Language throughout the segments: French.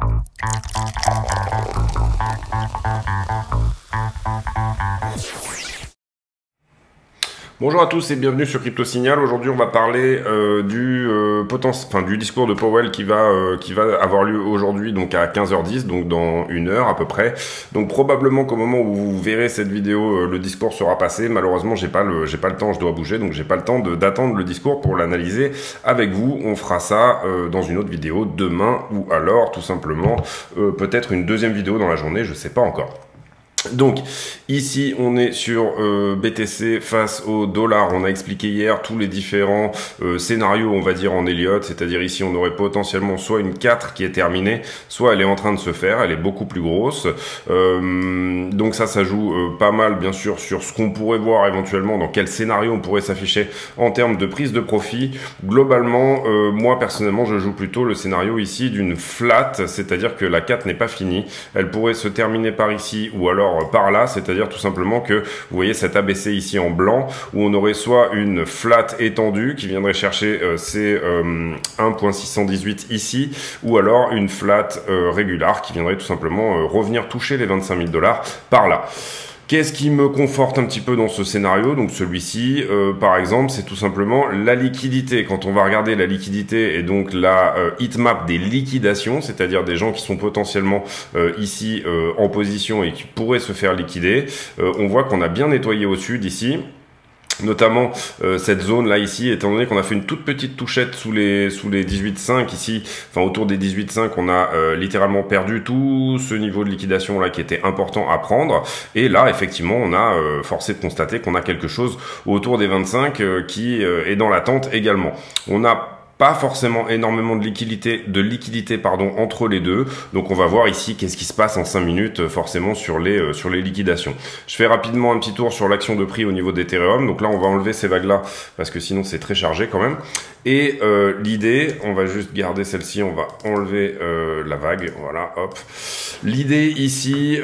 Thank you. Bonjour à tous et bienvenue sur Crypto Signal. Aujourd'hui, on va parler euh, du euh, du discours de Powell qui va euh, qui va avoir lieu aujourd'hui, donc à 15h10, donc dans une heure à peu près. Donc probablement qu'au moment où vous verrez cette vidéo, le discours sera passé. Malheureusement, j'ai pas le j'ai pas le temps, je dois bouger, donc j'ai pas le temps d'attendre le discours pour l'analyser avec vous. On fera ça dans une autre vidéo demain ou alors tout simplement peut-être une deuxième vidéo dans la journée, je sais pas encore. Donc ici on est sur euh, BTC face au dollar. On a expliqué hier tous les différents euh, scénarios on va dire en Elliott, c'est-à-dire ici on aurait potentiellement soit une 4 qui est terminée, soit elle est en train de se faire, elle est beaucoup plus grosse. Euh, donc ça ça joue pas mal bien sûr sur ce qu'on pourrait voir éventuellement dans quel scénario on pourrait s'afficher en termes de prise de profit. Globalement moi personnellement je joue plutôt le scénario ici d'une flat, c'est-à-dire que la 4 n'est pas finie, elle pourrait se terminer par ici ou alors par là, c'est-à-dire tout simplement que vous voyez cet ABC ici en blanc où on aurait soit une flat étendue qui viendrait chercher euh, ces 1.618 euh, ici ou alors une flat euh, régulière qui viendrait tout simplement revenir toucher les 25 000 dollars par là. Qu'est-ce qui me conforte un petit peu dans ce scénario Donc celui-ci, euh, par exemple, c'est tout simplement la liquidité. Quand on va regarder la liquidité et donc la euh, heatmap des liquidations, c'est-à-dire des gens qui sont potentiellement euh, ici en position et qui pourraient se faire liquider, on voit qu'on a bien nettoyé au sud ici notamment euh, cette zone là ici étant donné qu'on a fait une toute petite touchette sous les sous les 18.5 ici enfin autour des 18.5 on a euh, littéralement perdu tout ce niveau de liquidation là qui était important à prendre. Et là effectivement on a euh, forcé de constater qu'on a quelque chose autour des 25 qui est dans l'attente également. On a pas forcément énormément de liquidité, de liquidité pardon, entre les deux. Donc on va voir ici qu'est-ce qui se passe en 5 minutes euh, forcément sur les, euh, sur les liquidations. Je fais rapidement un petit tour sur l'action de prix au niveau d'Ethereum. Donc là on va enlever ces vagues-là parce que sinon c'est très chargé quand même. Et euh, l'idée, on va juste garder celle-ci, on va enlever la vague. Voilà, hop. L'idée ici,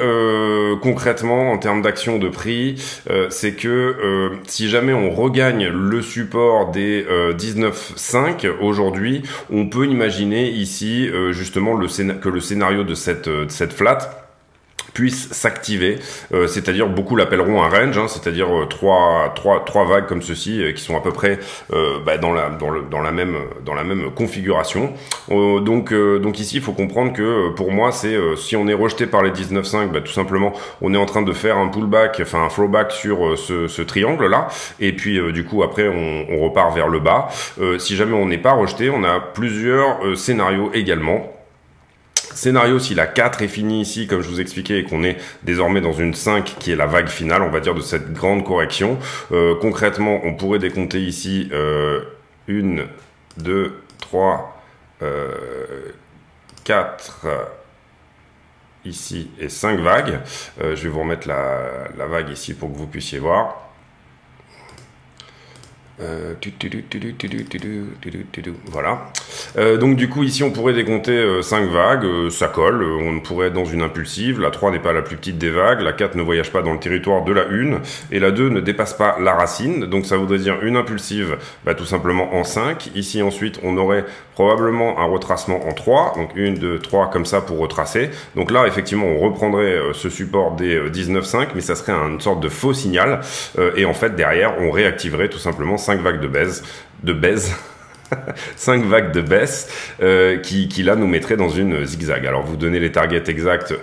concrètement, en termes d'action de prix, c'est que si jamais on regagne le support des 19,5 aujourd'hui, on peut imaginer ici euh, justement que le scénario de cette, euh, de cette flat puisse s'activer, euh, c'est-à-dire beaucoup l'appelleront un range, hein, c'est-à-dire euh, trois, trois, trois vagues comme ceci euh, qui sont à peu près bah, dans, la, dans, le, dans, la même, dans la même configuration. donc, donc ici, il faut comprendre que pour moi, c'est si on est rejeté par les 19.5, bah, tout simplement, on est en train de faire un pullback, enfin un flowback sur ce, ce triangle-là, et puis du coup, après, on, on, repart vers le bas. si jamais on n'est pas rejeté, on a plusieurs scénarios également. Scénario, si la 4 est finie ici, comme je vous expliquais, et qu'on est désormais dans une 5 qui est la vague finale, on va dire, de cette grande correction, euh, concrètement, on pourrait décompter ici euh, une, deux, trois, euh, quatre ici et 5 vagues. je vais vous remettre la vague ici pour que vous puissiez voir. Voilà. donc du coup ici on pourrait décompter 5 vagues, ça colle, on pourrait être dans une impulsive, la 3 n'est pas la plus petite des vagues, la 4 ne voyage pas dans le territoire de la 1, et la 2 ne dépasse pas la racine, donc ça voudrait dire une impulsive tout simplement en 5. Ici ensuite on aurait probablement un retracement en 3, donc 1, 2, 3 comme ça pour retracer. Donc là effectivement on reprendrait ce support des 19,5, mais ça serait une sorte de faux signal, et en fait derrière on réactiverait tout simplement 5 vagues de baise, de 5 vagues de baisse euh, qui, qui, là nous mettrait dans une zigzag. Alors vous donnez les targets exacts,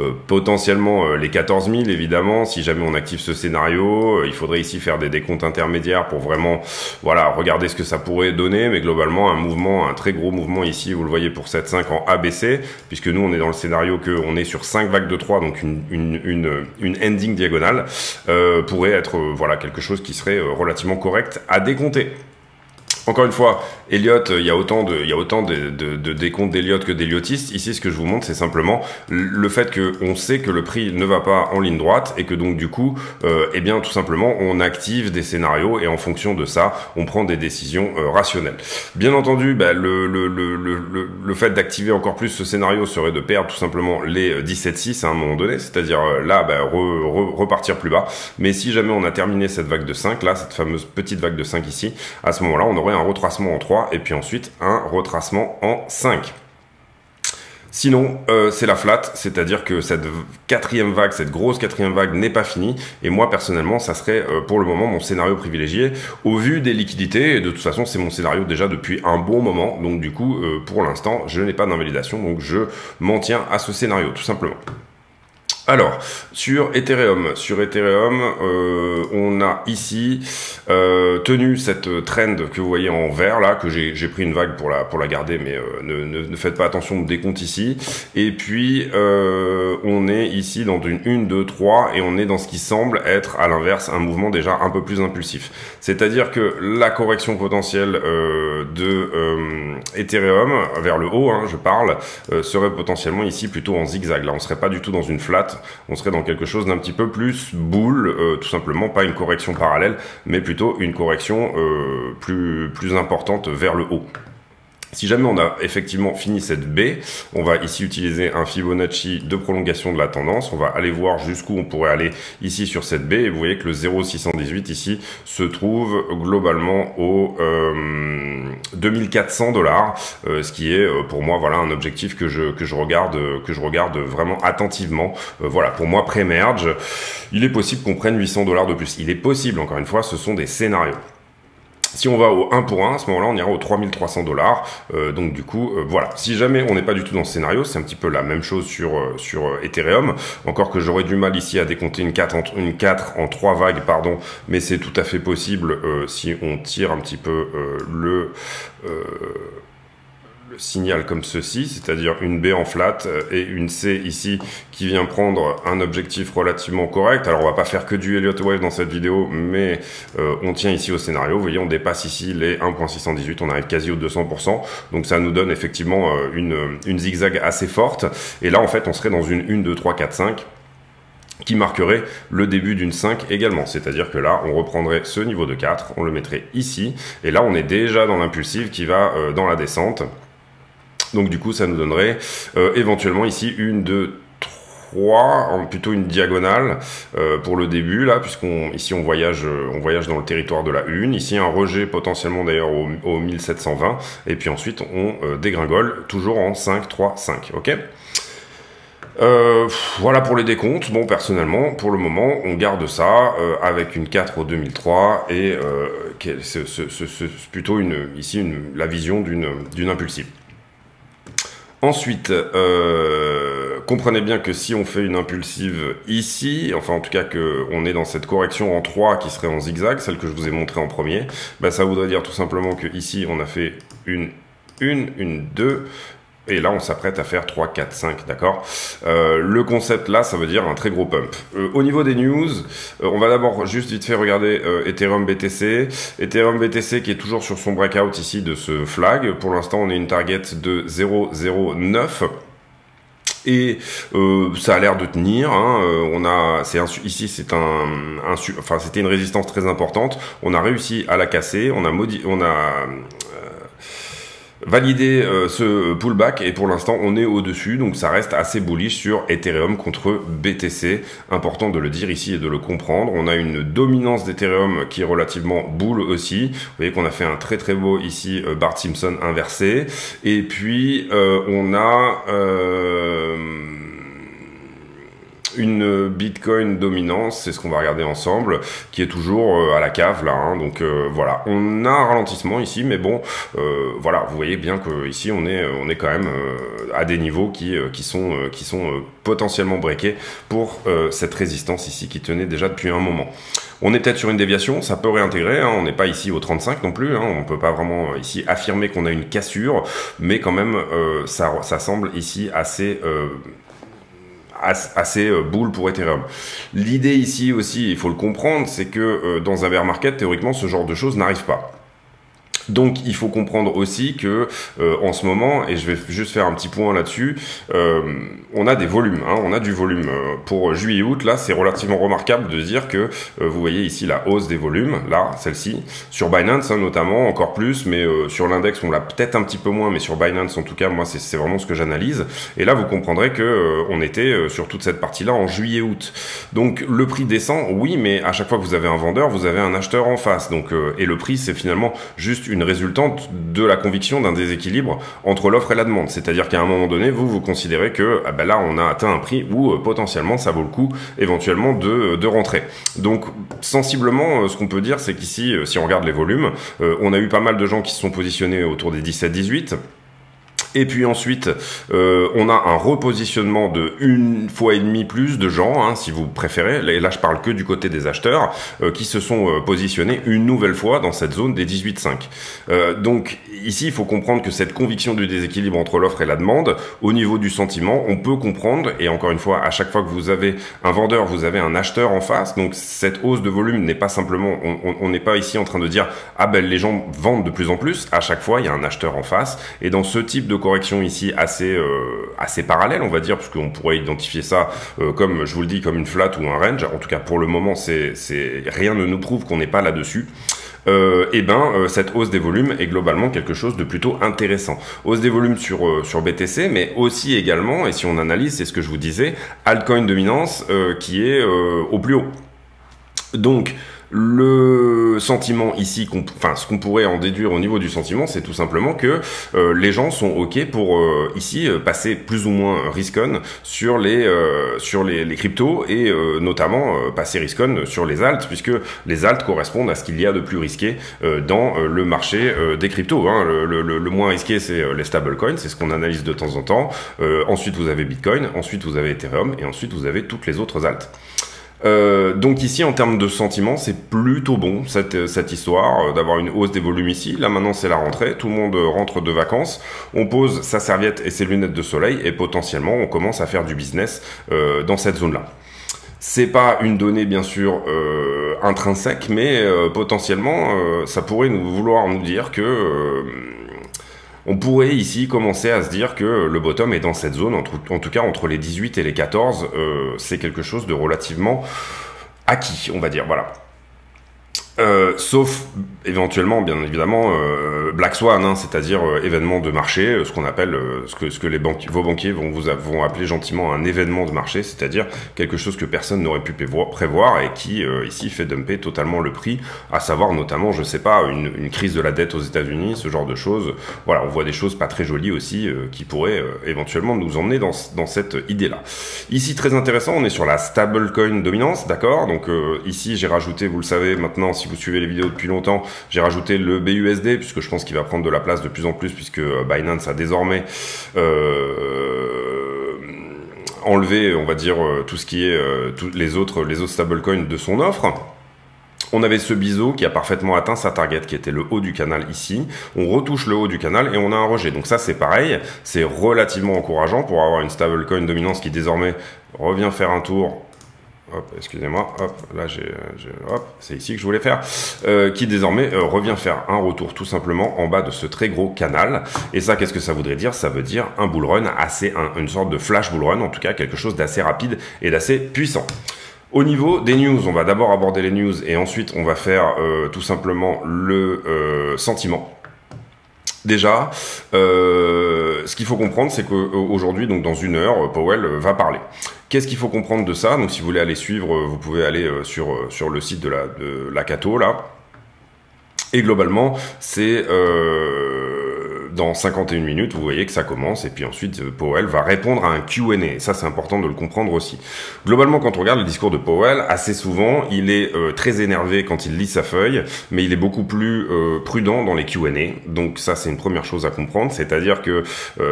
euh, potentiellement euh, les 14 000 évidemment, si jamais on active ce scénario, il faudrait ici faire des décomptes intermédiaires pour vraiment voilà regarder ce que ça pourrait donner, mais globalement un mouvement, un très gros mouvement ici, vous le voyez pour cette 5 en ABC, puisque nous on est dans le scénario que on est sur 5 vagues de 3, donc une, une, une, une ending diagonale, pourrait être voilà quelque chose qui serait relativement correct à décompter. Encore une fois, Elliott, il y a autant de, il y a autant de, décomptes d'Elliott que d'Elliotistes. Ici, ce que je vous montre, c'est simplement le fait que on sait que le prix ne va pas en ligne droite et que donc du coup, euh, eh bien, tout simplement, on active des scénarios et en fonction de ça, on prend des décisions euh, rationnelles. Bien entendu, bah, le, fait d'activer encore plus ce scénario serait de perdre tout simplement les 17,6 à un moment donné, c'est-à-dire euh, là, bah, repartir plus bas. Mais si jamais on a terminé cette vague de 5, là, cette fameuse petite vague de 5 ici, à ce moment-là, on aurait un retracement en 3 et puis ensuite un retracement en 5. Sinon, euh, c'est la flat, c'est-à-dire que cette quatrième vague, cette grosse quatrième vague n'est pas finie. Et moi, personnellement, ça serait euh, pour le moment mon scénario privilégié. Au vu des liquidités, et de toute façon, c'est mon scénario déjà depuis un bon moment. Donc du coup, euh, pour l'instant, je n'ai pas d'invalidation. Donc je m'en tiens à ce scénario, tout simplement. Alors, sur Ethereum, sur Ethereum, euh, on a ici euh, tenu cette trend que vous voyez en vert là, que j'ai pris une vague pour la pour la garder, mais euh, ne, ne, ne, faites pas attention au décompte ici. Et puis euh, on est ici dans une 1, 2, 3 et on est dans ce qui semble être à l'inverse un mouvement déjà un peu plus impulsif. C'est-à-dire que la correction potentielle euh, de Ethereum vers le haut, hein, je parle, serait potentiellement ici plutôt en zigzag. Là, on serait pas du tout dans une flat on serait dans quelque chose d'un petit peu plus boule, euh, tout simplement pas une correction parallèle, mais plutôt une correction euh, plus, plus importante vers le haut. Si jamais on a effectivement fini cette B, on va ici utiliser un Fibonacci de prolongation de la tendance. On va aller voir jusqu'où on pourrait aller ici sur cette B. Et vous voyez que le 0,618 ici se trouve globalement au euh, 2400 dollars, euh, ce qui est euh, pour moi voilà un objectif que je que je regarde que je regarde vraiment attentivement. Euh, voilà, pour moi pré-merge, il est possible qu'on prenne 800 dollars de plus. Il est possible, encore une fois, ce sont des scénarios. Si on va au 1 pour 1, à ce moment-là, on ira au 3300 dollars. Euh, donc du coup, euh, voilà. Si jamais on n'est pas du tout dans ce scénario, c'est un petit peu la même chose sur euh, sur euh, Ethereum. Encore que j'aurais du mal ici à décompter une 4 en, une 4 en 3 vagues, pardon. Mais c'est tout à fait possible si on tire un petit peu le le signal comme ceci, c'est-à-dire une B en flat euh, et une C ici qui vient prendre un objectif relativement correct. Alors on va pas faire que du Elliott Wave dans cette vidéo, mais euh, on tient ici au scénario. Vous voyez, on dépasse ici les 1.618, on arrive quasi au 200%. Donc ça nous donne effectivement euh, une, zigzag assez forte. Et là, en fait, on serait dans une 1, 2, 3, 4, 5 qui marquerait le début d'une 5 également. C'est-à-dire que là, on reprendrait ce niveau de 4, on le mettrait ici, et là, on est déjà dans l'impulsive qui va dans la descente. Donc du coup, ça nous donnerait euh, éventuellement ici une, deux, trois, plutôt une diagonale euh, pour le début là, puisqu'on ici on voyage, on voyage dans le territoire de la une. Ici un rejet potentiellement d'ailleurs au, au, 1720, et puis ensuite on euh, dégringole toujours en 5, 3, 5. Ok? Euh, voilà pour les décomptes. Bon, personnellement, pour le moment, on garde ça euh, avec une 4 au 2003 et euh, c'est plutôt une, ici la vision d'une impulsive. Ensuite, euh, comprenez bien que si on fait une impulsive ici, enfin en tout cas que on est dans cette correction en 3 qui serait en zigzag, celle que je vous ai montré en premier, bah, ça voudrait dire tout simplement que ici on a fait une, une, une, deux, et là, on s'apprête à faire 3, 4, 5, d'accord euh, Le concept là, ça veut dire un très gros pump. Euh, au niveau des news, euh, on va d'abord juste vite fait regarder Ethereum BTC. Ethereum BTC qui est toujours sur son breakout ici de ce flag. Pour l'instant, on est une target de 0,09 et ça a l'air de tenir. Hein. On a, c'est ici c'est un, un, enfin c'était une résistance très importante. On a réussi à la casser. On a maudit, on a valider euh, ce pullback et pour l'instant on est au-dessus. Donc ça reste assez bullish sur Ethereum contre BTC important de le dire ici et de le comprendre. On a une dominance d'Ethereum qui est relativement bull aussi. Vous voyez qu'on a fait un très très beau ici euh, Bart Simpson inversé. Et puis euh, on a euh, une Bitcoin dominance, c'est ce qu'on va regarder ensemble, qui est toujours euh, à la cave là. Hein, donc euh, voilà, on a un ralentissement ici, mais bon, euh, voilà, vous voyez bien que ici on est on est quand même à des niveaux qui qui sont qui sont potentiellement breakés pour cette résistance ici qui tenait déjà depuis un moment. On est peut-être sur une déviation, ça peut réintégrer, hein, on n'est pas ici au 35 non plus, hein, on peut pas vraiment ici affirmer qu'on a une cassure, mais quand même ça, ça semble ici assez assez euh, boule pour Ethereum. L'idée ici aussi, il faut le comprendre, c'est que euh, dans un bear market, théoriquement, ce genre de choses n'arrive pas. Donc il faut comprendre aussi que euh, en ce moment, et je vais juste faire un petit point là-dessus, euh, on a des volumes, hein, on a du volume. Euh, pour juillet-août, là, c'est relativement remarquable de dire que euh, vous voyez ici la hausse des volumes, là, celle-ci, sur Binance hein, notamment, encore plus, mais sur l'index, on l'a peut-être un petit peu moins, mais sur Binance, en tout cas, moi, c'est vraiment ce que j'analyse. Et là, vous comprendrez que on était sur toute cette partie-là en juillet-août. Donc le prix descend, oui, mais à chaque fois que vous avez un vendeur, vous avez un acheteur en face. Donc et le prix, c'est finalement juste résultante de la conviction d'un déséquilibre entre l'offre et la demande. C'est-à-dire qu'à un moment donné, vous, vous considérez que ah ben là, on a atteint un prix où euh, potentiellement ça vaut le coup éventuellement de, de rentrer. Donc, sensiblement, ce qu'on peut dire, c'est qu'ici, si on regarde les volumes, on a eu pas mal de gens qui se sont positionnés autour des 17-18. Et puis ensuite, euh, on a un repositionnement de une fois et demi plus de gens, hein, si vous préférez. Et là, je parle que du côté des acheteurs euh, qui se sont euh, positionnés une nouvelle fois dans cette zone des 18,5. donc ici, il faut comprendre que cette conviction du déséquilibre entre l'offre et la demande, au niveau du sentiment, on peut comprendre. Et encore une fois, à chaque fois que vous avez un vendeur, vous avez un acheteur en face. Donc cette hausse de volume n'est pas simplement, on n'est pas ici en train de dire ah ben les gens vendent de plus en plus. À chaque fois, il y a un acheteur en face. Et dans ce type de correction ici assez euh, assez parallèle, on va dire, puisqu'on pourrait identifier ça euh, comme je vous le dis comme une flat ou un range. En tout cas, pour le moment, c'est rien ne nous prouve qu'on n'est pas là-dessus. Euh, eh ben euh, cette hausse des volumes est globalement quelque chose de plutôt intéressant. Hausse des volumes sur euh, sur BTC, mais aussi également, et si on analyse, c'est ce que je vous disais, altcoin dominance qui est au plus haut. Donc le sentiment ici, enfin ce qu'on pourrait en déduire au niveau du sentiment, c'est tout simplement que euh, les gens sont ok pour euh, ici euh, passer plus ou moins risk on sur les sur les, cryptos et notamment passer risk on sur les alts puisque les alts correspondent à ce qu'il y a de plus risqué dans le marché des cryptos. Hein. Le, le, le, moins risqué c'est les stablecoins, c'est ce qu'on analyse de temps en temps. ensuite vous avez Bitcoin, ensuite vous avez Ethereum et ensuite vous avez toutes les autres alts. Euh, donc ici, en termes de sentiments, c'est plutôt bon cette, cette histoire euh, d'avoir une hausse des volumes ici. Là maintenant, c'est la rentrée, tout le monde rentre de vacances, on pose sa serviette et ses lunettes de soleil et potentiellement on commence à faire du business euh, dans cette zone-là. C'est pas une donnée bien sûr euh, intrinsèque, mais euh, potentiellement ça pourrait nous vouloir nous dire que on pourrait ici commencer à se dire que le bottom est dans cette zone, en tout cas entre les 18 et les 14, euh, c'est quelque chose de relativement acquis, on va dire. Voilà. Euh, sauf éventuellement, bien évidemment, euh, Black Swan, hein, c'est-à-dire euh, événement de marché, euh, ce qu'on appelle, ce que, ce que les banquiers, vos banquiers vont vous vont appeler gentiment un événement de marché, c'est-à-dire quelque chose que personne n'aurait pu prévoir et qui ici fait dumper totalement le prix, à savoir notamment, je sais pas, une, une crise de la dette aux États-Unis, ce genre de choses. Voilà, on voit des choses pas très jolies aussi qui pourraient éventuellement nous emmener dans, dans cette idée-là. Ici, très intéressant, on est sur la stablecoin dominance, d'accord? Donc ici, j'ai rajouté, vous le savez maintenant, si vous suivez les vidéos depuis longtemps, j'ai rajouté le BUSD puisque je pense qu'il va prendre de la place de plus en plus puisque euh, Binance a désormais euh, enlevé, on va dire, euh, tout ce qui est les autres les autres stablecoins de son offre. On avait ce biseau qui a parfaitement atteint sa target, qui était le haut du canal ici. On retouche le haut du canal et on a un rejet. Donc ça, c'est pareil. C'est relativement encourageant pour avoir une stablecoin dominance qui désormais revient faire un tour hop, excusez-moi, hop, là j'ai, hop, c'est ici que je voulais faire, euh, qui désormais euh, revient faire un retour tout simplement en bas de ce très gros canal. Et ça, qu'est-ce que ça voudrait dire? Ça veut dire un bull run assez, une sorte de flash bull run, en tout cas quelque chose d'assez rapide et d'assez puissant. Au niveau des news, on va d'abord aborder les news et ensuite on va faire euh, tout simplement le sentiment. Déjà, euh, ce qu'il faut comprendre, c'est qu'aujourd'hui, donc dans une heure, Powell va parler. Qu'est-ce qu'il faut comprendre de ça? Donc, si vous voulez aller suivre, vous pouvez aller euh, sur euh, le site de la de Cato là. Et globalement, c'est euh, dans 51 minutes, vous voyez que ça commence, et puis ensuite euh, Powell va répondre à un Q&A. Ça, c'est important de le comprendre aussi. Globalement, quand on regarde le discours de Powell, assez souvent, il est euh, très énervé quand il lit sa feuille, mais il est beaucoup plus euh, prudent dans les Q&A. Donc ça, c'est une première chose à comprendre, c'est-à-dire que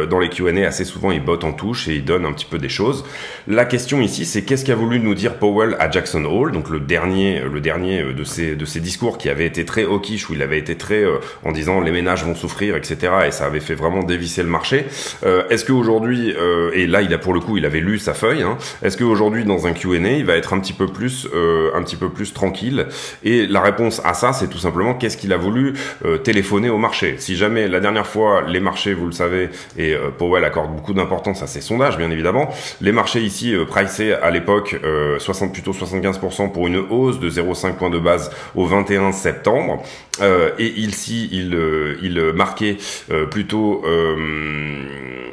dans les Q&A, assez souvent, il botte en touche et il donne un petit peu des choses. La question ici, c'est qu'est-ce qu'a voulu nous dire Powell à Jackson Hole, donc le dernier, le dernier de ses de ses discours qui avait été très hawkish, où il avait été très en disant les ménages vont souffrir, etc ça avait fait vraiment dévisser le marché. Euh, est-ce qu'aujourd'hui, euh, et là il a pour le coup, il avait lu sa feuille, hein, est-ce qu'aujourd'hui dans un Q&A, il va être un petit peu plus, euh, un petit peu plus tranquille? Et la réponse à ça, c'est tout simplement qu'est-ce qu'il a voulu téléphoner au marché? Si jamais la dernière fois, les marchés, vous le savez, et Powell accorde beaucoup d'importance à ces sondages, bien évidemment, les marchés ici euh, à l'époque 60 plutôt 75% pour une hausse de 0,5 points de base au 21 septembre. et ici, il, il marquait plutôt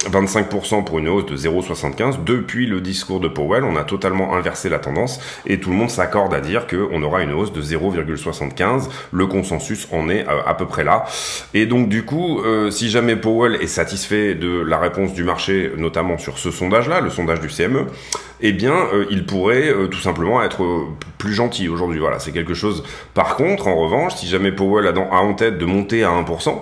25% pour une hausse de 0,75. Depuis le discours de Powell, on a totalement inversé la tendance et tout le monde s'accorde à dire qu'on aura une hausse de 0,75. Le consensus en est euh, à peu près là. Et donc du coup, euh, si jamais Powell est satisfait de la réponse du marché, notamment sur ce sondage-là, le sondage du CME, eh bien, euh, il pourrait tout simplement être plus gentil aujourd'hui. Voilà, c'est quelque chose. Par contre, en revanche, si jamais Powell a, a en tête de monter à 1%,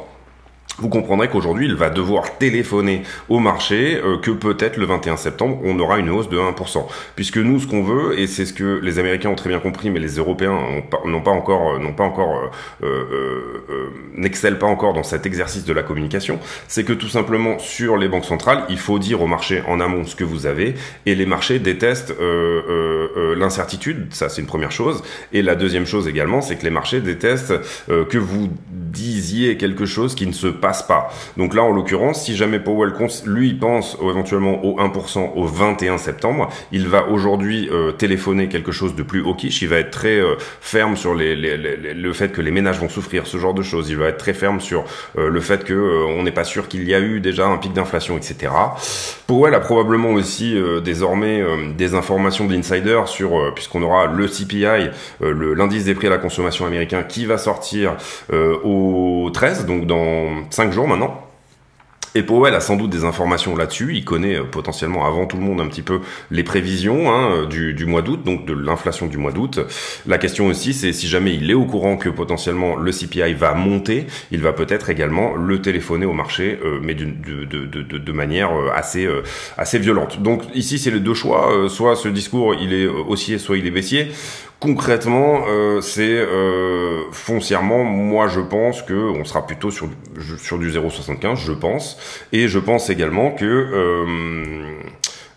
vous comprendrez qu'aujourd'hui, il va devoir téléphoner au marché euh, que peut-être le 21 septembre, on aura une hausse de 1%. Puisque nous, ce qu'on veut, et c'est ce que les Américains ont très bien compris, mais les Européens n'ont pas, encore, euh, n'ont pas encore, euh, euh, n'excellent pas encore dans cet exercice de la communication, c'est que tout simplement sur les banques centrales, il faut dire au marché en amont ce que vous avez, et les marchés détestent l'incertitude, ça c'est une première chose. Et la deuxième chose également, c'est que les marchés détestent que vous disiez quelque chose qui ne se passe pas. Donc là, en l'occurrence, si jamais Powell, lui, pense éventuellement au 1% au 21 septembre, il va aujourd'hui euh, téléphoner quelque chose de plus hawkish. Il va être très euh, ferme sur le fait que les ménages vont souffrir, ce genre de choses. Il va être très ferme sur euh, le fait que on n'est pas sûr qu'il y a eu déjà un pic d'inflation, etc. Powell a probablement aussi désormais des informations d'insider sur, puisqu'on aura le CPI, l'indice des prix à la consommation américain, qui va sortir au 13, donc dans 5 jours maintenant. Et Powell a sans doute des informations là-dessus. Il connaît euh, potentiellement avant tout le monde un petit peu les prévisions hein, euh, du, mois d'août, donc de l'inflation du mois d'août. La question aussi, c'est si jamais il est au courant que potentiellement le CPI va monter, il va peut-être également le téléphoner au marché, euh, mais de, de, manière assez, assez violente. Donc ici, c'est les deux choix. soit ce discours, il est haussier, soit il est baissier. Concrètement, euh, c'est euh, foncièrement, moi je pense que on sera plutôt sur, sur du 0,75, je pense, et je pense également que euh,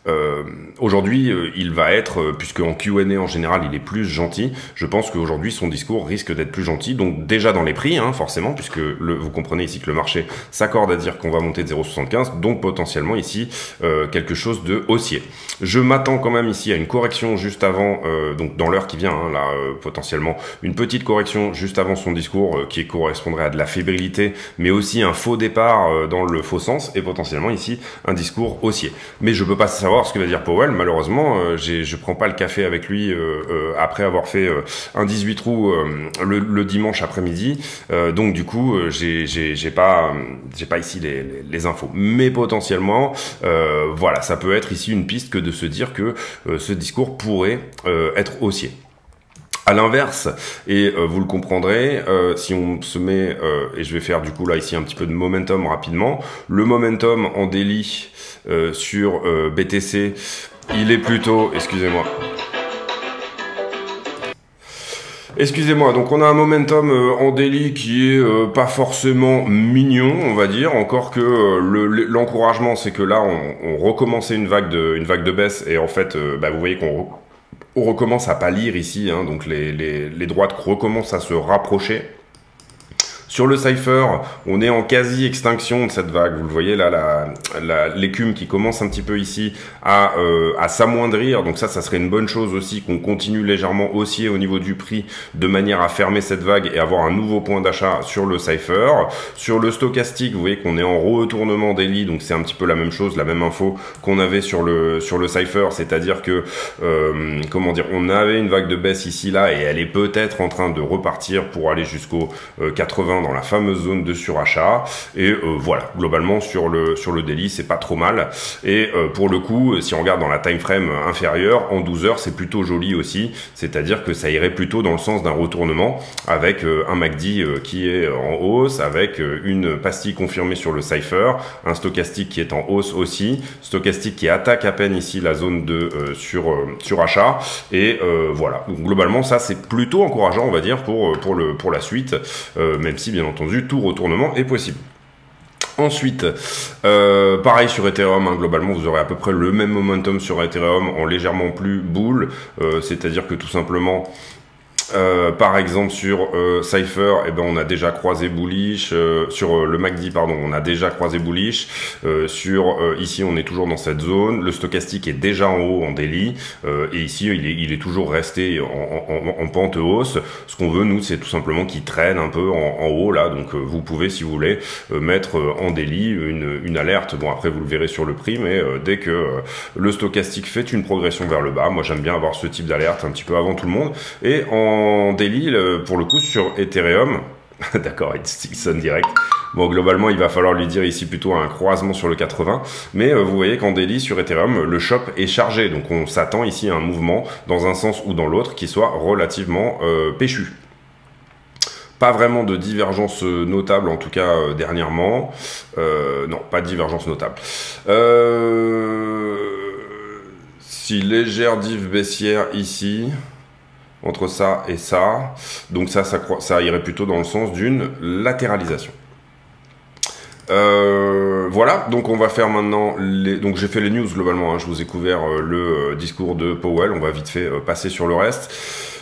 euh, aujourd'hui, euh, il va être, euh, puisque en Q&A en général, il est plus gentil. Je pense qu'aujourd'hui, son discours risque d'être plus gentil. Donc déjà dans les prix, hein, forcément, puisque vous comprenez ici que le marché s'accorde à dire qu'on va monter de 0,75, donc potentiellement ici quelque chose de haussier. Je m'attends quand même ici à une correction juste avant, donc dans l'heure qui vient, hein, là potentiellement une petite correction juste avant son discours qui correspondrait à de la fébrilité, mais aussi un faux départ dans le faux sens et potentiellement ici un discours haussier. Mais je peux pas savoir ce que va dire Powell. Malheureusement, euh, je prends pas le café avec lui euh, euh, après avoir fait un 18 trous le, dimanche après-midi. donc du coup, j'ai j'ai pas j'ai pas ici les, les, infos. Mais potentiellement, voilà, ça peut être ici une piste que de se dire que ce discours pourrait être haussier. À l'inverse, et vous le comprendrez, si on se met, et je vais faire du coup là ici un petit peu de momentum rapidement, le momentum en délit euh, sur euh, BTC, il est plutôt, excusez-moi. Excusez-moi, donc on a un momentum euh, en daily qui est pas forcément mignon, on va dire, encore que l'encouragement c'est que là on, on, recommençait une vague de, une vague de baisse et en fait bah, vous voyez qu'on recommence à pâlir ici, hein, donc les droites recommencent à se rapprocher. Sur le Cypher, on est en quasi-extinction de cette vague. Vous le voyez là, l'écume qui commence un petit peu ici à, euh, à s'amoindrir. Donc ça, ça serait une bonne chose aussi qu'on continue légèrement haussier au niveau du prix de manière à fermer cette vague et avoir un nouveau point d'achat sur le Cypher. Sur le stochastique, vous voyez qu'on est en retournement daily, donc c'est un petit peu la même chose, la même info qu'on avait sur le sur le Cypher, c'est-à-dire que euh, comment dire, on avait une vague de baisse ici là et elle est peut-être en train de repartir pour aller jusqu'au 80 dans la fameuse zone de surachat. Et euh, voilà, globalement sur le sur le daily, c'est pas trop mal. Et euh, pour le coup, si on regarde dans la time frame inférieure, en 12 heures, c'est plutôt joli aussi. C'est-à-dire que ça irait plutôt dans le sens d'un retournement avec euh, un MACD qui est en hausse, avec une pastille confirmée sur le cipher, un stochastique qui est en hausse aussi, stochastique qui attaque à peine ici la zone de sur surachat. Et voilà. Donc, globalement, ça c'est plutôt encourageant, on va dire, pour pour le pour la suite, même si bien entendu tout retournement est possible. Ensuite, euh, pareil sur Ethereum, hein, globalement vous aurez à peu près le même momentum sur Ethereum en légèrement plus boule, euh, c'est-à-dire que tout simplement Euh, par exemple sur euh, Cypher, eh ben on a déjà croisé bullish. Euh, sur euh, le MACD, pardon, on a déjà croisé bullish. sur ici, on est toujours dans cette zone. Le stochastique est déjà en haut en daily et ici, il est, il est toujours resté en, en, en pente hausse. Ce qu'on veut, nous, c'est tout simplement qu'il traîne un peu en, haut là. Donc, vous pouvez, si vous voulez, mettre en daily une, une, alerte. Bon, après, vous le verrez sur le prix, mais dès que le stochastique fait une progression vers le bas, moi, j'aime bien avoir ce type d'alerte un petit peu avant tout le monde et en en daily, pour le coup, sur Ethereum. D'accord, il sonne direct. Bon, globalement, il va falloir lui dire ici plutôt un croisement sur le 80. Mais euh, vous voyez qu'en daily, sur Ethereum, le shop est chargé. Donc on s'attend ici à un mouvement dans un sens ou dans l'autre qui soit relativement euh, péchu. Pas vraiment de divergence notable, en tout cas euh, dernièrement. non, pas de divergence notable. si légère div baissière ici entre ça et ça. Donc ça, ça, ça irait plutôt dans le sens d'une latéralisation. Euh, voilà, donc on va faire maintenant les. Donc j'ai fait les news globalement. Hein. je vous ai couvert euh, le euh, discours de Powell. On va vite fait passer sur le reste.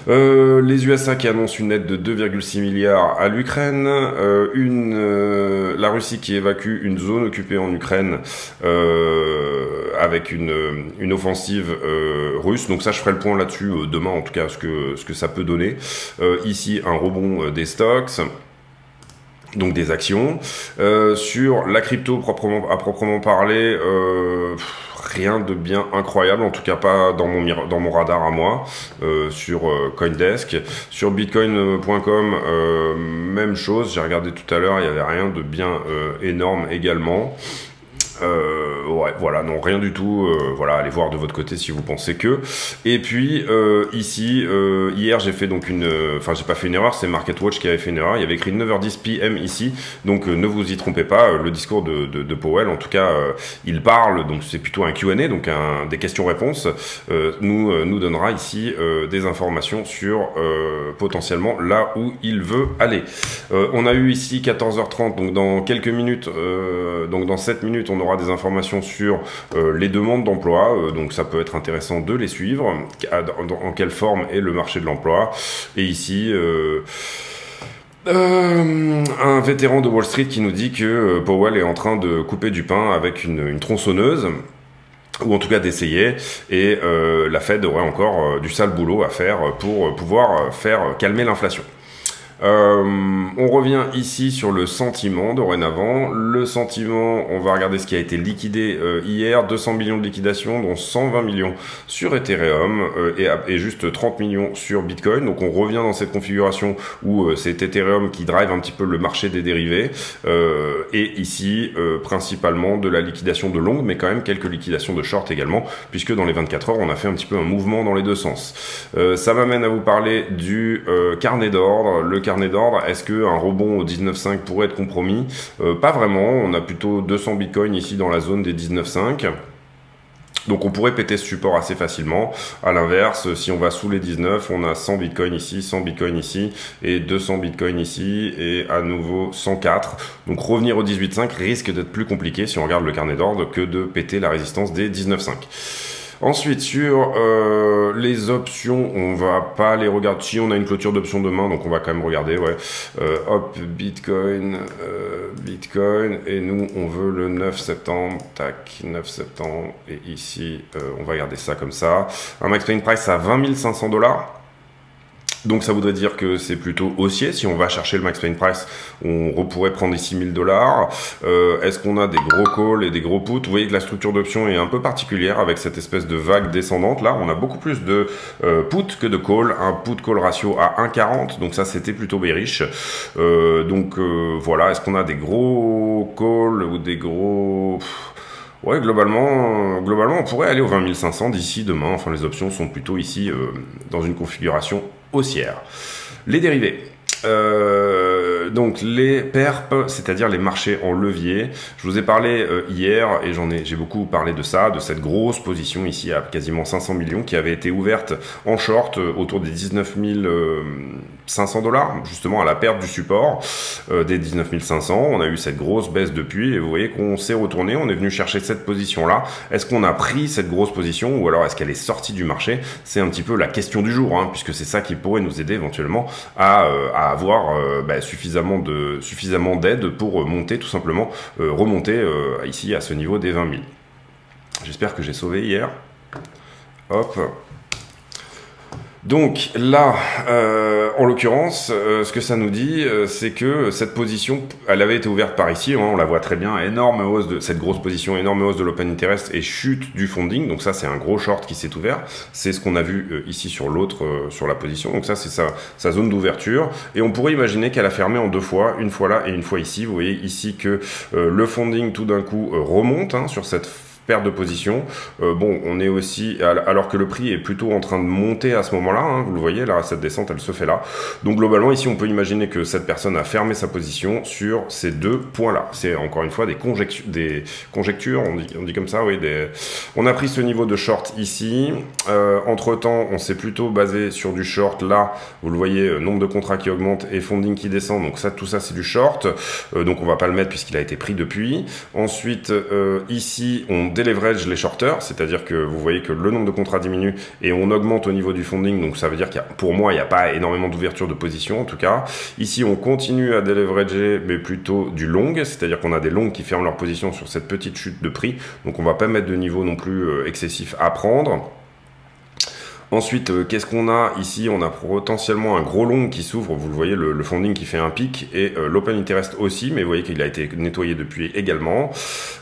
Les USA qui annoncent une aide de 2,6 milliards à l'Ukraine, une la Russie qui évacue une zone occupée en Ukraine avec une, une offensive russe. Donc ça, je ferai le point là-dessus demain, en tout cas, ce que ce que ça peut donner. ici, un rebond des stocks donc des actions. Euh, sur la crypto proprement, à proprement parler, euh, rien de bien incroyable, en tout cas pas dans mon, dans mon radar à moi, euh, sur Coindesk. Sur bitcoin.com, même chose, j'ai regardé tout à l'heure, il n'y avait rien de bien énorme également. Euh, ouais, voilà, non, rien du tout. Euh, voilà, allez voir de votre côté si vous pensez que. Et puis euh, ici, euh, hier j'ai fait donc une, enfin j'ai pas fait une erreur, c'est MarketWatch qui avait fait une erreur. Il y avait écrit 9h10 PM ici, donc ne vous y trompez pas. Le discours de, de, Powell, en tout cas, il parle, donc c'est plutôt un Q&A, donc des questions-réponses, nous nous donnera ici des informations sur potentiellement là où il veut aller. on a eu ici 14h30, donc dans quelques minutes, donc dans 7 minutes, on aura des informations sur euh, les demandes d'emploi, euh, donc ça peut être intéressant de les suivre, en quelle forme est le marché de l'emploi. Et ici... Euh, un vétéran de Wall Street qui nous dit que Powell est en train de couper du pain avec une, tronçonneuse ou en tout cas d'essayer, et la Fed aurait encore du sale boulot à faire pour pouvoir faire calmer l'inflation. Euh, on revient ici sur le sentiment dorénavant. Le sentiment, on va regarder ce qui a été liquidé euh, hier, 200 millions de liquidation, dont 120 millions sur Ethereum euh, et, juste 30 millions sur Bitcoin. Donc on revient dans cette configuration où c'est Ethereum qui drive un petit peu le marché des dérivés et ici principalement de la liquidation de longue, mais quand même quelques liquidations de short également, puisque dans les 24 heures on a fait un petit peu un mouvement dans les deux sens. ça m'amène à vous parler du carnet d'ordre. Le carnet d'ordre, est-ce qu'un rebond au 19,5 pourrait être compromis? Euh, Pas vraiment, on a plutôt 200 bitcoins ici dans la zone des 19,5. Donc on pourrait péter ce support assez facilement. À l'inverse, si on va sous les 19, on a 100 bitcoins ici, 100 bitcoins ici et 200 bitcoins ici et à nouveau 104. Donc revenir au 18,5 risque d'être plus compliqué si on regarde le carnet d'ordre que de péter la résistance des 19,5. Ensuite, sur euh, les options, on va pas les regarder. Si on a une clôture d'options demain, donc on va quand même regarder. Ouais. Euh, hop, Bitcoin, euh, Bitcoin, et nous, on veut le 9 septembre. Tac, 9 septembre. Et ici, on va garder ça comme ça. Un max price à 20 500 dollars. Donc ça voudrait dire que c'est plutôt haussier. Si on va chercher le max pain price, on pourrait prendre ici 1000 dollars. Euh, est-ce qu'on a des gros calls et des gros puts Vous voyez que la structure d'option est un peu particulière avec cette espèce de vague descendante. Là, on a beaucoup plus de euh, puts que de calls. Un put-call ratio à 1,40. Donc ça, c'était plutôt bearish. Euh, donc voilà, est-ce qu'on a des gros calls ou des gros... Ouais, globalement, globalement, on pourrait aller aux 20 500 d'ici demain. Enfin, les options sont plutôt ici dans une configuration haussière. Les dérivés. Euh, donc les perp, c'est-à-dire les marchés en levier. Je vous ai parlé euh, hier et j'en ai, j'ai beaucoup parlé de ça, de cette grosse position ici à quasiment 500 millions qui avait été ouverte en short euh, autour des 19 500 dollars, justement à la perte du support des 19 500. On a eu cette grosse baisse depuis et vous voyez qu'on s'est retourné, on est venu chercher cette position-là. Est-ce qu'on a pris cette grosse position ou alors est-ce qu'elle est sortie du marché? C'est un petit peu la question du jour, hein, puisque c'est ça qui pourrait nous aider éventuellement à, à avoir euh, bah, suffisamment de suffisamment d'aide pour monter tout simplement euh, remonter euh, ici à ce niveau des 20 000. J'espère que j'ai sauvé hier. Hop. Donc là, euh, en l'occurrence, euh, ce que ça nous dit, euh, c'est que cette position, elle avait été ouverte par ici, hein, on la voit très bien, énorme hausse de cette grosse position, énorme hausse de l'open interest et chute du funding. Donc ça, c'est un gros short qui s'est ouvert. C'est ce qu'on a vu ici sur l'autre, sur la position. Donc ça, c'est sa, sa, zone d'ouverture. Et on pourrait imaginer qu'elle a fermé en deux fois, une fois là et une fois ici. Vous voyez ici que le funding tout d'un coup remonte hein, sur cette perte de position. Euh, bon, on est aussi, alors que le prix est plutôt en train de monter à ce moment-là, hein, vous le voyez, là, cette descente, elle se fait là. Donc globalement, ici, on peut imaginer que cette personne a fermé sa position sur ces deux points-là. C'est encore une fois des conjectures, on, dit, comme ça, oui. On a pris ce niveau de short ici. Euh, entre-temps, on s'est plutôt basé sur du short là. Vous le voyez, euh, nombre de contrats qui augmente et funding qui descend. Donc ça, tout ça, c'est du short. donc on va pas le mettre puisqu'il a été pris depuis. Ensuite, ici, on déleverage les shorters, c'est-à-dire que vous voyez que le nombre de contrats diminue et on augmente au niveau du funding, donc ça veut dire qu'il pour moi, il n'y a pas énormément d'ouverture de position en tout cas. Ici, on continue à déleverager, mais plutôt du long, c'est-à-dire qu'on a des longs qui ferment leur position sur cette petite chute de prix, donc on va pas mettre de niveau non plus euh, excessif à prendre. Ensuite, euh, qu'est-ce qu'on a ici? On a potentiellement un gros long qui s'ouvre, vous le voyez, le, le, funding qui fait un pic, et euh, l'open interest aussi, mais vous voyez qu'il a été nettoyé depuis également.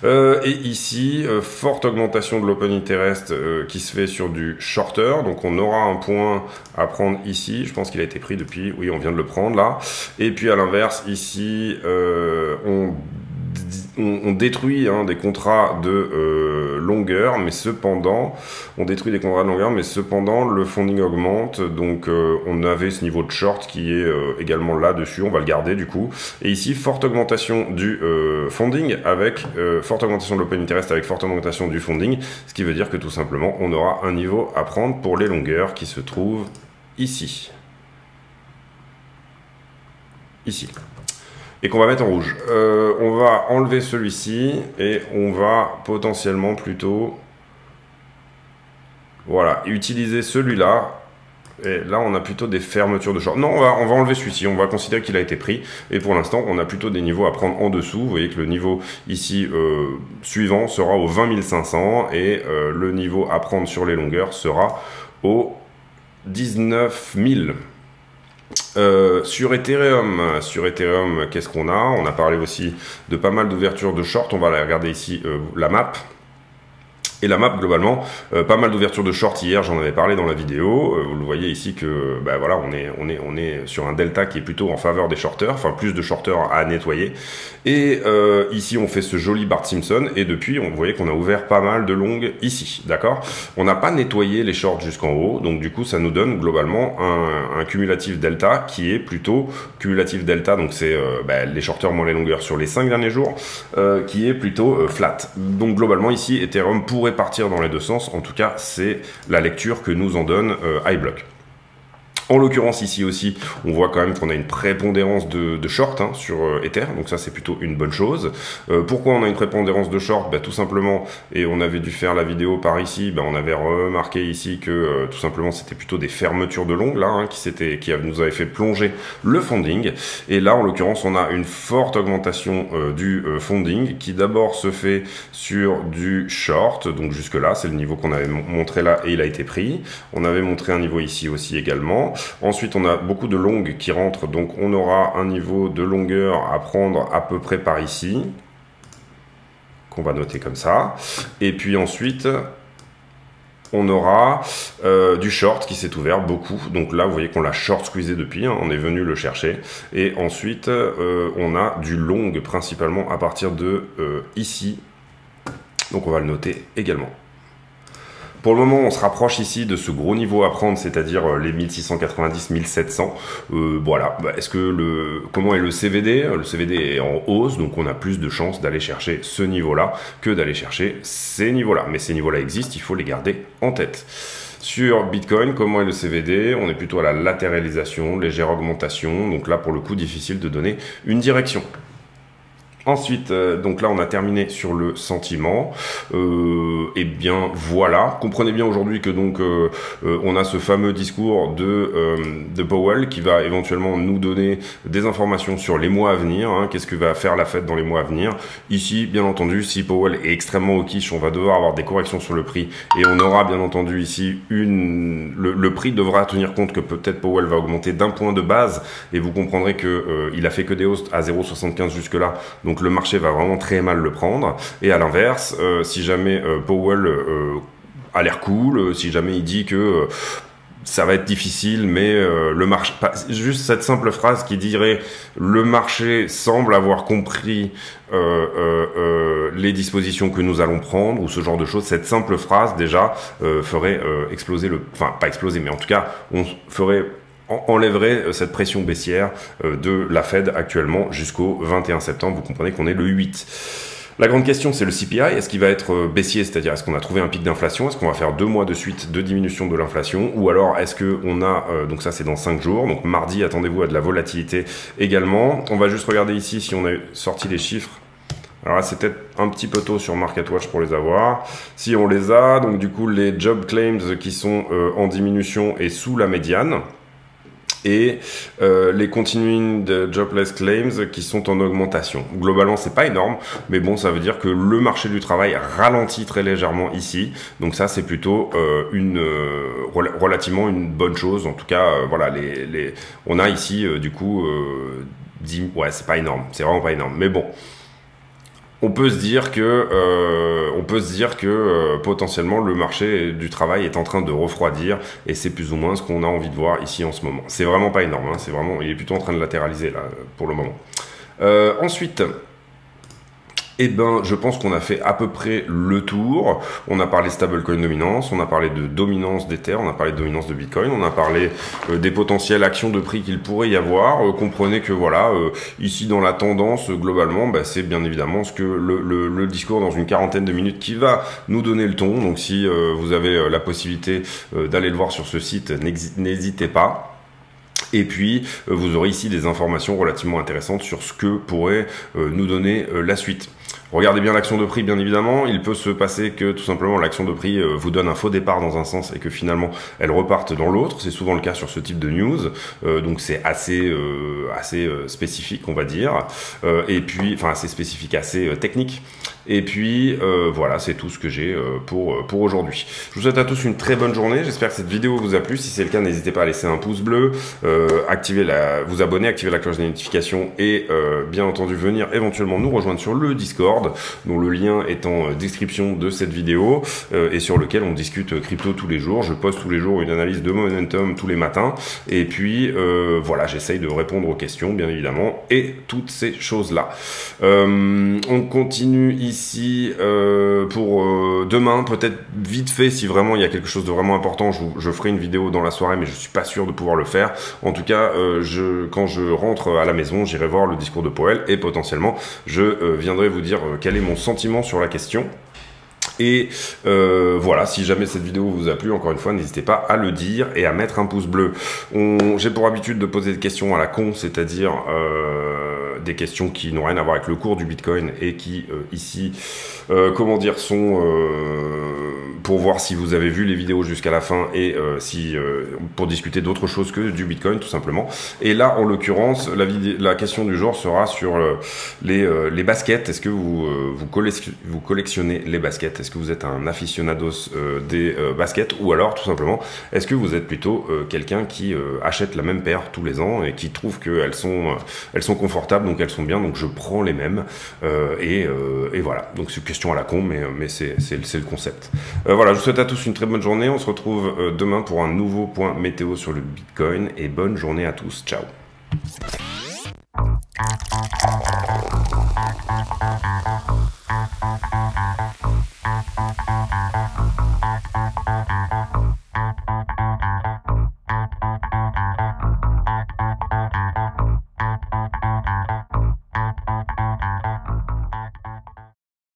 Euh, et ici, forte augmentation de l'open interest qui se fait sur du shorter, donc on aura un point à prendre ici, je pense qu'il a été pris depuis, oui, on vient de le prendre là. Et puis à l'inverse, ici, on on, détruit hein, des contrats de euh, longueur, mais cependant, on détruit des contrats de longueur, mais cependant, le funding augmente. Donc, euh, on avait ce niveau de short qui est euh, également là-dessus. On va le garder du coup. Et ici, forte augmentation du funding avec forte augmentation de l'open interest avec forte augmentation du funding, ce qui veut dire que tout simplement, on aura un niveau à prendre pour les longueurs qui se trouvent ici. Ici et qu'on va mettre en rouge. Euh, on va enlever celui-ci et on va potentiellement plutôt voilà, utiliser celui-là. Et là, on a plutôt des fermetures de short. Non, on va, on va enlever celui-ci. On va considérer qu'il a été pris. Et pour l'instant, on a plutôt des niveaux à prendre en dessous. Vous voyez que le niveau ici euh, suivant sera au 20 500 et euh, le niveau à prendre sur les longueurs sera au 19 000. Euh, sur Ethereum, sur Ethereum, qu'est-ce qu'on a? On a parlé aussi de pas mal d'ouvertures de short. On va aller regarder ici euh, la map. Et la map, globalement, euh, pas mal d'ouverture de short hier, j'en avais parlé dans la vidéo. Euh, vous le voyez ici que, bah voilà, on est, on est, on est sur un delta qui est plutôt en faveur des shorters, enfin plus de shorters à nettoyer. Et euh, ici, on fait ce joli Bart Simpson. Et depuis, on voyait qu'on a ouvert pas mal de longues ici, d'accord? On n'a pas nettoyé les shorts jusqu'en haut, donc du coup, ça nous donne globalement un, un cumulatif delta qui est plutôt cumulatif delta, donc c'est bah, les shorters moins les longueurs sur les 5 derniers jours, qui est plutôt flat. Donc globalement, ici, Ethereum pourrait partir dans les deux sens. En tout cas, c'est la lecture que nous en donne euh, iBlock. En l'occurrence ici aussi, on voit quand même qu'on a une prépondérance de, de short hein, sur euh, Ether, donc ça c'est plutôt une bonne chose. Euh, pourquoi on a une prépondérance de short? Bah, Tout simplement, et on avait dû faire la vidéo par ici, bah, on avait remarqué ici que euh, tout simplement c'était plutôt des fermetures de longues là, hein, qui, qui nous avaient fait plonger le funding. Et là en l'occurrence on a une forte augmentation du funding qui d'abord se fait sur du short, donc jusque là c'est le niveau qu'on avait montré là et il a été pris. On avait montré un niveau ici aussi également. Ensuite, on a beaucoup de longues qui rentrent, donc on aura un niveau de longueur à prendre à peu près par ici, qu'on va noter comme ça. Et puis ensuite, on aura euh, du short qui s'est ouvert beaucoup. Donc là, vous voyez qu'on l'a short squeezé depuis, hein, on est venu le chercher. Et ensuite, euh, on a du long principalement à partir de euh, ici. Donc on va le noter également. Pour le moment, on se rapproche ici de ce gros niveau à prendre, c'est-à-dire les 1690, 1700. voilà. Bah, est-ce que le comment est le CVD Le CVD est en hausse, donc on a plus de chances d'aller chercher ce niveau-là que d'aller chercher ces niveaux-là. Mais ces niveaux-là existent, il faut les garder en tête. Sur Bitcoin, comment est le CVD On est plutôt à la latéralisation, légère augmentation. Donc là, pour le coup, difficile de donner une direction. Ensuite, euh, donc là, on a terminé sur le sentiment. Euh, eh bien, voilà. Comprenez bien aujourd'hui que donc euh, euh, on a ce fameux discours de de Powell qui va éventuellement nous donner des informations sur les mois à venir. Hein, Qu'est-ce que va faire la Fed dans les mois à venir Ici, bien entendu, si Powell est extrêmement au quiche, on va devoir avoir des corrections sur le prix et on aura bien entendu ici une le, le prix devra tenir compte que peut-être Powell va augmenter d'un point de base et vous comprendrez que il a fait que des hausses à 0,75 jusque là. Donc donc le marché va vraiment très mal le prendre. Et à l'inverse, euh, si jamais euh, Powell euh, a l'air cool, si jamais il dit que ça va être difficile, mais le marché, juste cette simple phrase qui dirait le marché semble avoir compris les dispositions que nous allons prendre ou ce genre de choses. Cette simple phrase déjà ferait exploser le, enfin pas exploser, mais en tout cas on ferait enlèverait euh, cette pression baissière euh, de la Fed actuellement jusqu'au 21 septembre. Vous comprenez qu'on est le 8. La grande question, c'est le CPI. Est-ce qu'il va être euh, baissier, c'est-à-dire est-ce qu'on a trouvé un pic d'inflation? Est-ce qu'on va faire deux mois de suite de diminution de l'inflation? Ou alors est-ce qu'on a, donc ça c'est dans cinq jours, donc mardi, attendez-vous à de la volatilité également. On va juste regarder ici si on a sorti les chiffres alors là, c'est peut-être un petit peu tôt sur MarketWatch pour les avoir. Si on les a, donc du coup, les job claims qui sont en diminution et sous la médiane et euh, les continuing jobless claims qui sont en augmentation. Globalement, c'est pas énorme, mais bon, ça veut dire que le marché du travail ralentit très légèrement ici. Donc ça, c'est plutôt euh, une euh, relativement une bonne chose. En tout cas, voilà, les, on a ici du coup 10, ouais, c'est pas énorme, c'est vraiment pas énorme, mais bon on peut se dire que, euh, on peut se dire que euh, potentiellement le marché du travail est en train de refroidir et c'est plus ou moins ce qu'on a envie de voir ici en ce moment. C'est vraiment pas énorme, hein, c'est vraiment, il est plutôt en train de latéraliser là pour le moment. Euh, ensuite, eh ben, je pense qu'on a fait à peu près le tour. On a parlé stablecoin dominance, on a parlé de dominance d'Ether, on a parlé de dominance de Bitcoin, on a parlé euh, des potentielles actions de prix qu'il pourrait y avoir. Euh, comprenez que voilà, euh, ici dans la tendance globalement, bah, c'est bien évidemment ce que le, discours dans une quarantaine de minutes qui va nous donner le ton. Donc si vous avez la possibilité d'aller le voir sur ce site, n'hésitez pas. Et puis, vous aurez ici des informations relativement intéressantes sur ce que pourrait nous donner la suite. Regardez bien l'action de prix, bien évidemment. Il peut se passer que tout simplement l'action de prix euh, vous donne un faux départ dans un sens et que finalement elle reparte dans l'autre. C'est souvent le cas sur ce type de news. Euh, donc c'est assez euh, assez spécifique, on va dire. et puis, enfin assez spécifique, assez technique. Et puis voilà, c'est tout ce que j'ai pour pour aujourd'hui. Je vous souhaite à tous une très bonne journée. J'espère que cette vidéo vous a plu. Si c'est le cas, n'hésitez pas à laisser un pouce bleu, activer la, vous abonner, activer la cloche des notifications et bien entendu venir éventuellement nous rejoindre sur le Discord dont le lien est en description de cette vidéo euh, et sur lequel on discute crypto tous les jours. Je poste tous les jours une analyse de momentum tous les matins et puis euh, voilà, j'essaye de répondre aux questions bien évidemment et toutes ces choses-là. Euh, on continue ici pour demain, peut-être vite fait si vraiment il y a quelque chose de vraiment important, je, je, ferai une vidéo dans la soirée mais je suis pas sûr de pouvoir le faire. En tout cas, je, quand je rentre à la maison, j'irai voir le discours de Powell et potentiellement je viendrai vous dire euh, quel est mon sentiment sur la question. Et euh, voilà, si jamais cette vidéo vous a plu, encore une fois, n'hésitez pas à le dire et à mettre un pouce bleu. J'ai pour habitude de poser des questions à la con, c'est-à-dire euh, des questions qui n'ont rien à voir avec le cours du Bitcoin et qui, ici, comment dire, sont pour voir si vous avez vu les vidéos jusqu'à la fin et euh, si euh, pour discuter d'autre chose que du Bitcoin tout simplement. Et là, en l'occurrence, la, la question du jour sera sur euh, les, les baskets. Est-ce que vous vous, vous, collectionnez les baskets? Est-ce que vous êtes un aficionados des baskets? Ou alors tout simplement est-ce que vous êtes plutôt quelqu'un qui achète la même paire tous les ans et qui trouve qu'elles sont elles sont confortables donc elles sont bien donc je prends les mêmes et, et voilà donc c'est une question à la con mais mais c'est le concept voilà, je vous souhaite à tous une très bonne journée. On se retrouve euh, demain pour un nouveau point météo sur le Bitcoin. Et bonne journée à tous. Ciao.